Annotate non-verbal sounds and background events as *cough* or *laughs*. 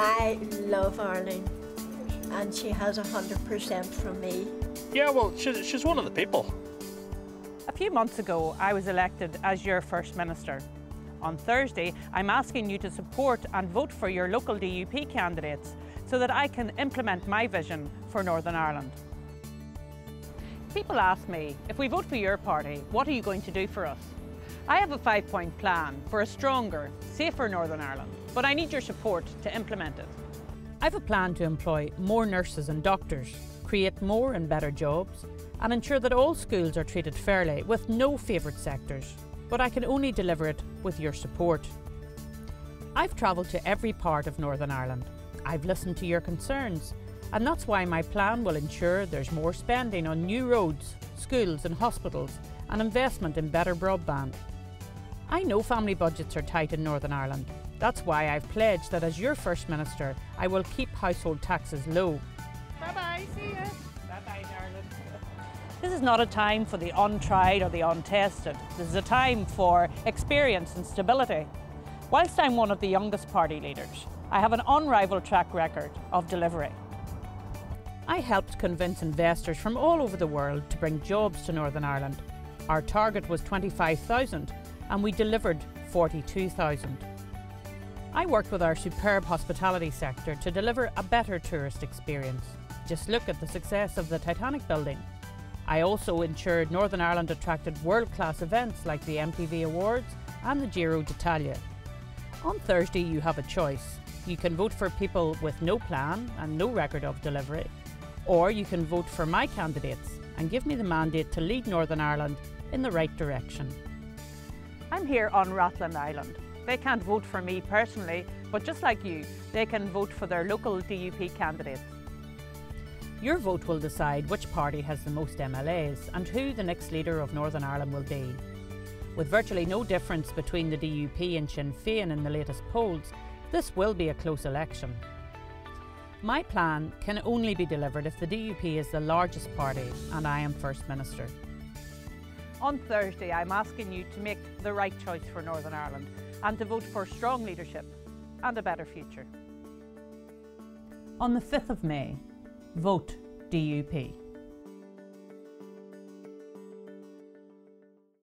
I love Arlene, and she has 100% from me. Yeah, well, she's, she's one of the people. A few months ago, I was elected as your First Minister. On Thursday, I'm asking you to support and vote for your local DUP candidates so that I can implement my vision for Northern Ireland. People ask me, if we vote for your party, what are you going to do for us? I have a five-point plan for a stronger, safer Northern Ireland, but I need your support to implement it. I've a plan to employ more nurses and doctors, create more and better jobs, and ensure that all schools are treated fairly with no favoured sectors. But I can only deliver it with your support. I've travelled to every part of Northern Ireland. I've listened to your concerns, and that's why my plan will ensure there's more spending on new roads, schools and hospitals, and investment in better broadband. I know family budgets are tight in Northern Ireland. That's why I've pledged that as your First Minister, I will keep household taxes low. Bye bye, see you. Bye bye, darling. *laughs* This is not a time for the untried or the untested. This is a time for experience and stability. Whilst I'm one of the youngest party leaders, I have an unrivaled track record of delivery. I helped convince investors from all over the world to bring jobs to Northern Ireland. Our target was 25,000 and we delivered 42,000. I worked with our superb hospitality sector to deliver a better tourist experience. Just look at the success of the Titanic building. I also ensured Northern Ireland attracted world-class events like the MTV Awards and the Giro d'Italia. On Thursday you have a choice. You can vote for people with no plan and no record of delivery, or you can vote for my candidates and give me the mandate to lead Northern Ireland in the right direction. I'm here on Rathlin Island. They can't vote for me personally, but just like you, they can vote for their local DUP candidates. Your vote will decide which party has the most MLAs and who the next leader of Northern Ireland will be. With virtually no difference between the DUP and Sinn Féin in the latest polls, this will be a close election. My plan can only be delivered if the DUP is the largest party and I am First Minister. On Thursday, I'm asking you to make the right choice for Northern Ireland and to vote for strong leadership and a better future. On the 5th of May, vote DUP.